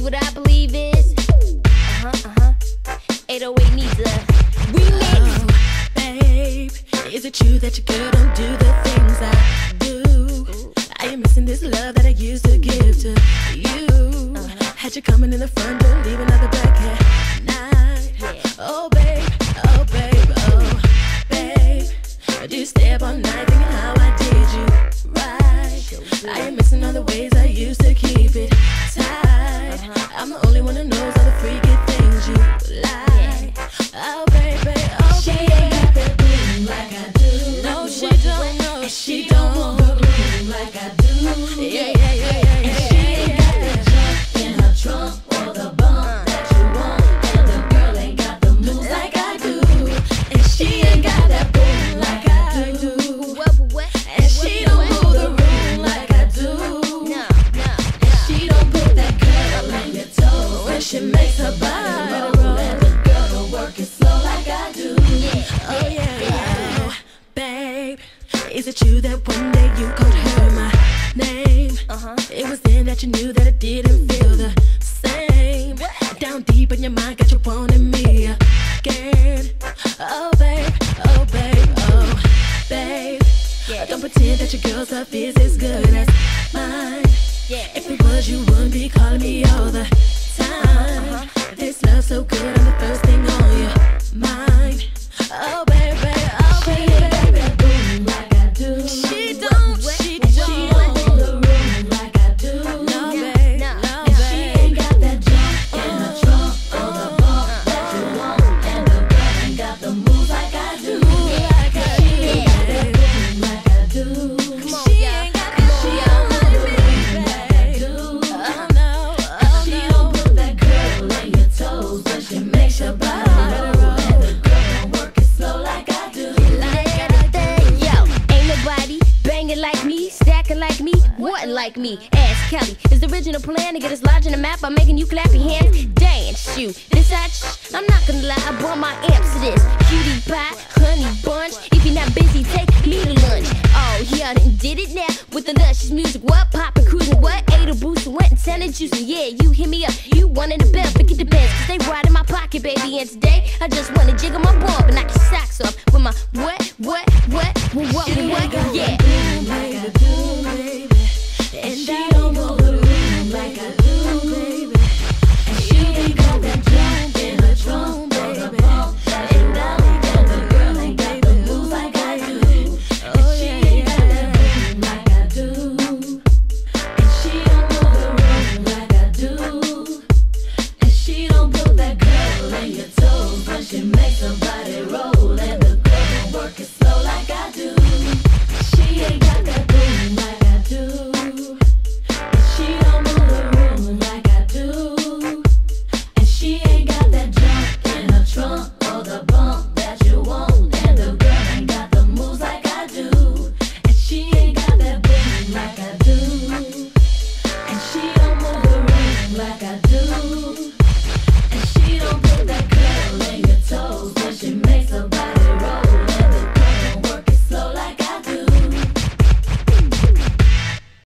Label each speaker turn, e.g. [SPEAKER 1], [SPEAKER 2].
[SPEAKER 1] believe what I believe is. Uh huh, uh huh. 808 needs a remix. Oh,
[SPEAKER 2] babe, is it true that your girl don't do the things I do? I am missing this love that I used to give to you. Uh -huh. Had you coming in the front door, leaving out the back at night. Yeah. Oh, babe, oh, babe, oh, babe. Do you stay up all night thinking how I did you right? I am missing all the ways I used to keep it tight. I'm the only one who knows all the freaky things you like. Oh, baby, oh, She baby. ain't got
[SPEAKER 3] that boom like I do. No, she
[SPEAKER 2] don't. No, she She don't don't. the
[SPEAKER 3] room like I do. Yeah,
[SPEAKER 2] yeah, yeah, yeah, it that one day you called her my name?
[SPEAKER 1] Uh-huh.
[SPEAKER 2] It was then that you knew that it didn't feel the same. Down deep in your mind, got you wanting me again. Oh babe, oh babe, oh babe. Don't pretend that your girl's love is as good as mine. Yeah. If it was, you wouldn't be calling me all the time. This love so good,
[SPEAKER 1] like me? Ask Kelly. Is the original plan to get us large in the map by making you clap your hands? Dance, you. This I, I'm not gonna lie, I brought my amps to this. Cutie pie, honey bunch. If you're not busy, take me to lunch. Oh, yeah, done did it now with the luscious music. What? Poppin', cruising, what? Ate a boost and went and ten and juicing. Yeah, you hit me up. You wanted the best, forget the best. Cause they right in my pocket, baby. And today, I just wanna jiggle my ball, and knock your socks off with my what, what, what, what, what,
[SPEAKER 3] She makes a